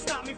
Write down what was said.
stop me.